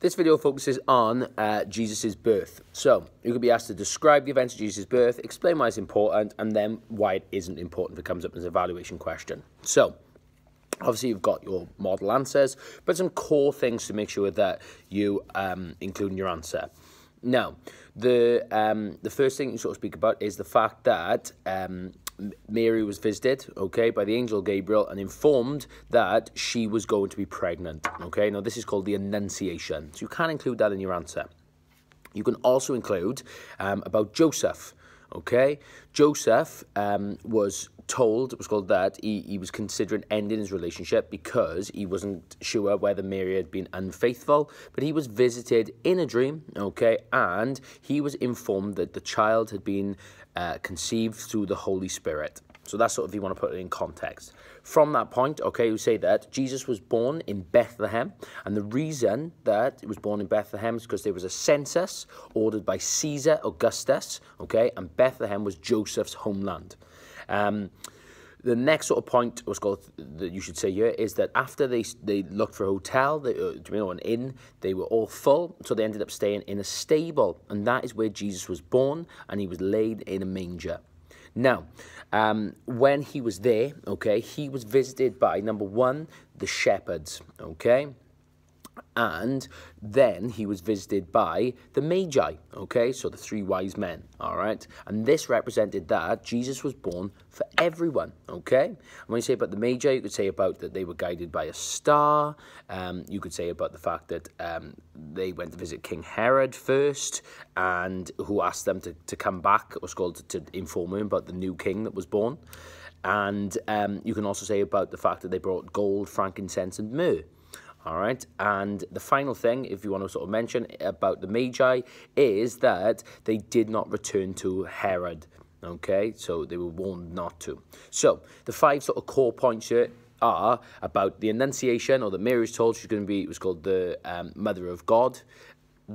This video focuses on uh, Jesus' birth. So, you could be asked to describe the events of Jesus' birth, explain why it's important, and then why it isn't important if it comes up as an evaluation question. So, Obviously, you've got your model answers, but some core things to make sure that you um, include in your answer. Now, the um, the first thing you sort of speak about is the fact that um, Mary was visited, okay, by the angel Gabriel and informed that she was going to be pregnant, okay. Now, this is called the Annunciation, so you can include that in your answer. You can also include um, about Joseph, okay. Joseph um, was told, it was called that, he, he was considering ending his relationship because he wasn't sure whether Mary had been unfaithful, but he was visited in a dream, okay, and he was informed that the child had been uh, conceived through the Holy Spirit. So that's sort of if you want to put it in context. From that point, okay, we say that Jesus was born in Bethlehem, and the reason that he was born in Bethlehem is because there was a census ordered by Caesar Augustus, okay, and Bethlehem was Joseph's homeland. Um, the next sort of point was called that you should say here is that after they they looked for a hotel, they, uh, you know, an inn, they were all full, so they ended up staying in a stable, and that is where Jesus was born, and he was laid in a manger. Now, um, when he was there, okay, he was visited by number one, the shepherds, okay and then he was visited by the Magi, okay, so the three wise men, all right, and this represented that Jesus was born for everyone, okay. And when you say about the Magi, you could say about that they were guided by a star. Um, you could say about the fact that um, they went to visit King Herod first, and who asked them to, to come back. It was called to, to inform him about the new king that was born. And um, you can also say about the fact that they brought gold, frankincense, and myrrh. All right, and the final thing, if you want to sort of mention about the Magi, is that they did not return to Herod. Okay, so they were warned not to. So the five sort of core points here are about the Annunciation, or the Mary is told she's going to be, it was called the um, Mother of God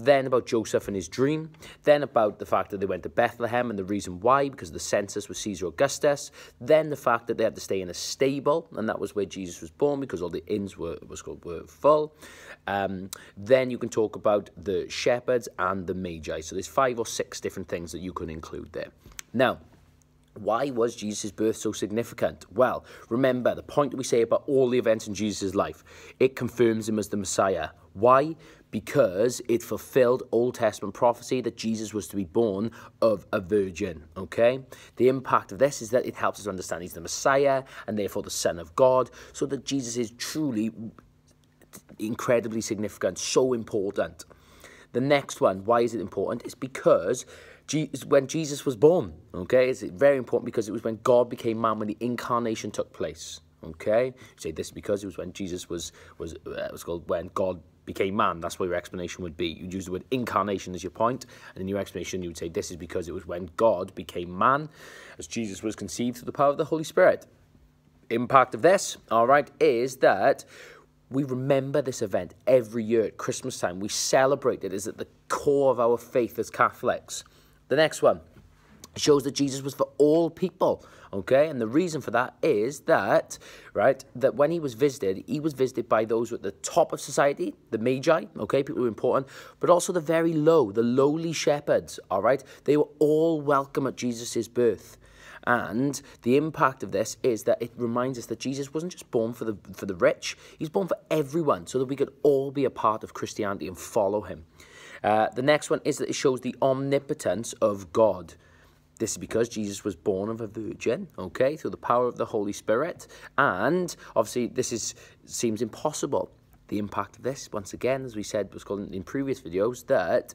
then about Joseph and his dream, then about the fact that they went to Bethlehem and the reason why, because the census was Caesar Augustus, then the fact that they had to stay in a stable, and that was where Jesus was born because all the inns were, was called, were full. Um, then you can talk about the shepherds and the magi. So there's five or six different things that you can include there. Now, why was Jesus' birth so significant? Well, remember the point that we say about all the events in Jesus' life. It confirms him as the Messiah. Why? Because it fulfilled Old Testament prophecy that Jesus was to be born of a virgin. Okay? The impact of this is that it helps us understand he's the Messiah and therefore the Son of God, so that Jesus is truly incredibly significant, so important. The next one, why is it important? It's because when Jesus was born, okay? It's very important because it was when God became man, when the incarnation took place, okay? You say this because it was when Jesus was, was, uh, was called when God became man. That's what your explanation would be. You'd use the word incarnation as your point, and in your explanation, you would say this is because it was when God became man, as Jesus was conceived through the power of the Holy Spirit. Impact of this, all right, is that we remember this event every year at Christmas time. We celebrate it. It's at the core of our faith as Catholics. The next one shows that Jesus was for all people, okay? And the reason for that is that, right, that when he was visited, he was visited by those at the top of society, the magi, okay, people who were important, but also the very low, the lowly shepherds, all right? They were all welcome at Jesus' birth. And the impact of this is that it reminds us that Jesus wasn't just born for the for the rich, he's born for everyone so that we could all be a part of Christianity and follow him. Uh, the next one is that it shows the omnipotence of God. This is because Jesus was born of a virgin, okay, through the power of the Holy Spirit. And obviously, this is seems impossible. The impact of this, once again, as we said, was called in previous videos, that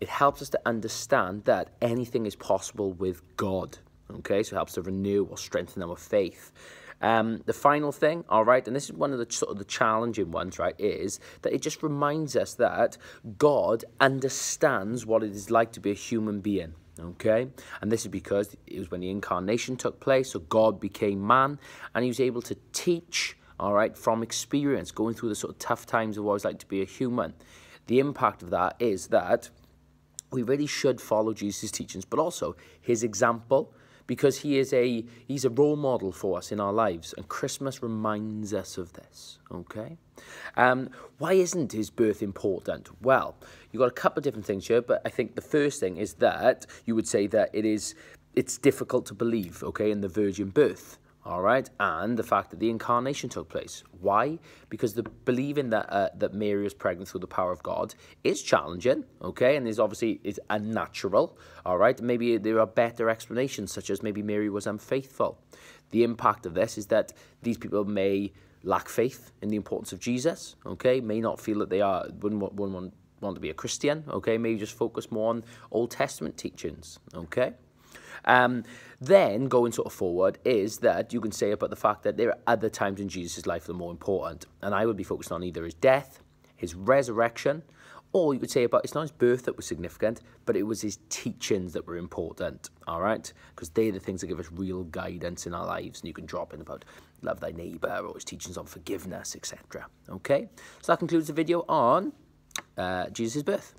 it helps us to understand that anything is possible with God. Okay, so it helps to renew or strengthen our faith. Um, the final thing, all right, and this is one of the sort of the challenging ones, right, is that it just reminds us that God understands what it is like to be a human being. Okay, and this is because it was when the incarnation took place, so God became man, and he was able to teach, all right, from experience, going through the sort of tough times of what it's like to be a human. The impact of that is that we really should follow Jesus' teachings, but also his example, because he is a he's a role model for us in our lives, and Christmas reminds us of this. Okay, um, why isn't his birth important? Well, you've got a couple of different things here, but I think the first thing is that you would say that it is it's difficult to believe, okay, in the virgin birth all right, and the fact that the incarnation took place. Why? Because the believing that uh, that Mary was pregnant through the power of God is challenging, okay, and is obviously is unnatural. All right, maybe there are better explanations, such as maybe Mary was unfaithful. The impact of this is that these people may lack faith in the importance of Jesus, okay, may not feel that they are wouldn't, wouldn't want, want to be a Christian, okay, maybe just focus more on Old Testament teachings, okay. Um, then going sort of forward is that you can say about the fact that there are other times in Jesus' life that are more important. And I would be focused on either his death, his resurrection, or you could say about it's not his birth that was significant, but it was his teachings that were important, all right? Because they're the things that give us real guidance in our lives. And you can drop in about love thy neighbor or his teachings on forgiveness, etc. Okay? So that concludes the video on uh, Jesus' birth.